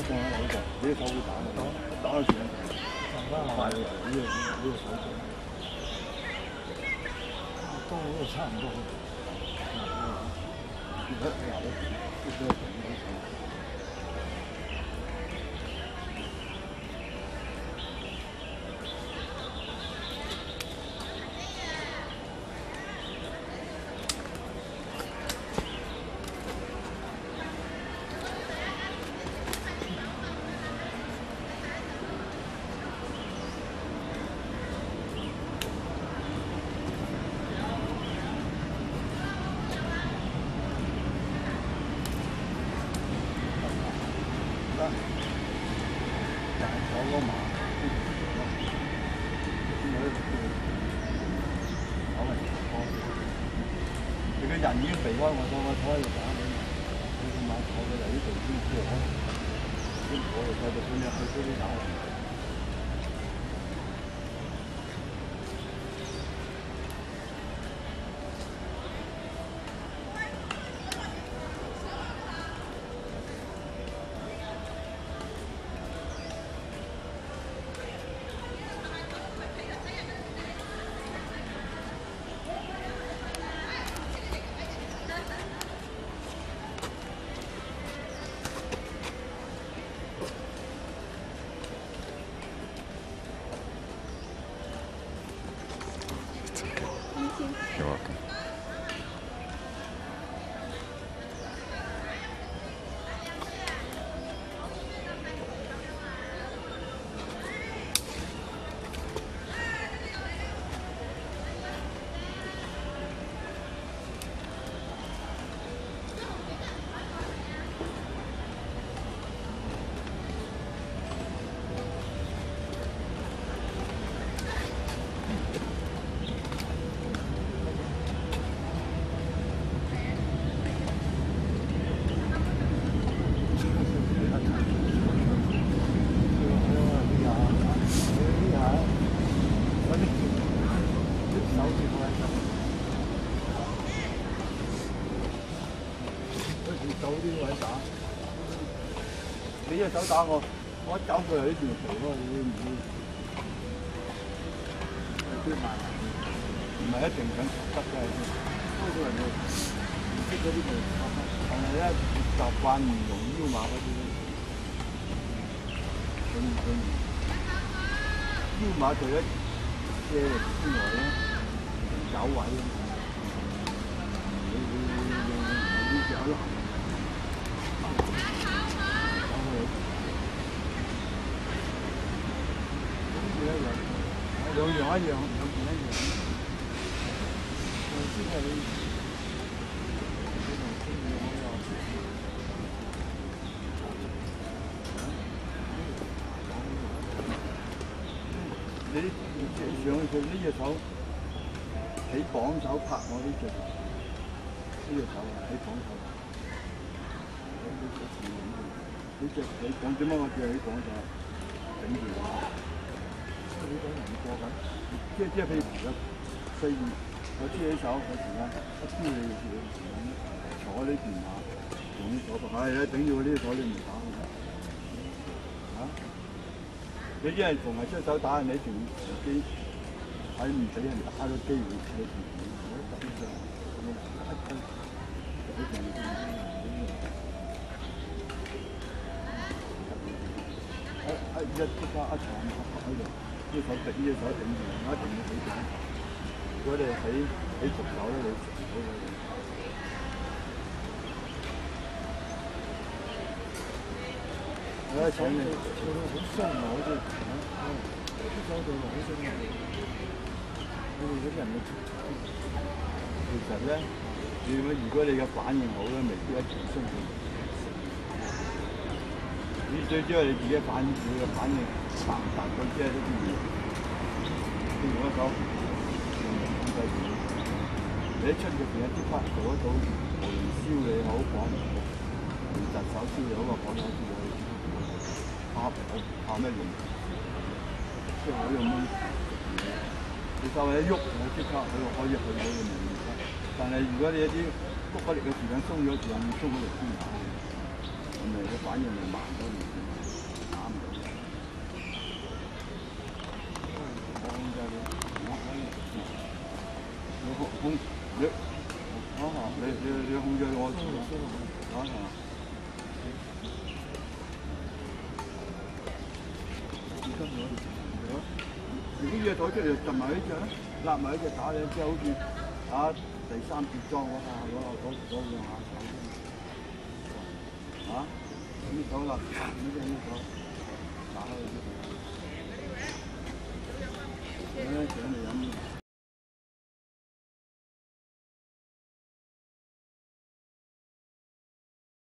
你手會打嘅，打咗拳，快嘅，呢個呢個手掌，都都差唔多。其實係有，即係坐嗰馬，你個人已經避開我，我我坐喺度打你，你個馬坐到嚟呢度先過，先過嚟坐到半日去嗰啲打。You're welcome. 你隻手打我，我一走過嚟呢條皮咯，你唔會啲慢，唔係一定想得嘅，多數人就唔識嗰啲就但係咧習慣唔用腰馬嗰啲咧，佢唔佢腰馬除咗借力之外咧，走位咧，你你你用用呢隻咯。一樣，兩樣一樣。先係你，你上去呢隻手起綁手拍我呢隻，呢隻手起綁手。呢隻起綁點解我叫起綁手？頂住。呢種人過緊，即即係譬如有四月，我黐起手有時間一黐你嘅坐呢邊下，用呢手拍，係啊，頂住我呢手你唔打㗎，嚇？你一係逢係出手打，你條機喺唔俾人打嘅機會，你條我一揼上，一，一一一即刻一坐喺度。呢手直呢隻手頂住，我一定要起緊。如果你起起熟手咧，你食唔到佢。我一請你，做到好傷啊！好似啊，啲手做到好傷啊！你哋嗰啲人嘅，其實咧，如果如果你嘅反應好咧，未必一定傷到。你最主要你自己反你嘅反應達唔達到，即係呢啲嘢。你用一手控制住，你一出嘅時一即刻做得到，無論燒你好綁你好，其實手燒你好個綁手燒你好，怕唔好怕咩用？即係我用，你稍微一喐，我即刻佢可以去到嘅名義。但係如果你一啲腹不力嘅時間鬆咗時間，鬆咗力先打嘅，反應又慢咗啲，打唔到。控制你，我可。你控控你，啊哈！你你你控制我，啊哈！你，好。如果嘢袋出嚟，浸埋一隻，立埋一隻打你，即係啊似第三次裝嗰下嗰嗰嗰兩下。啊！你走了你这你走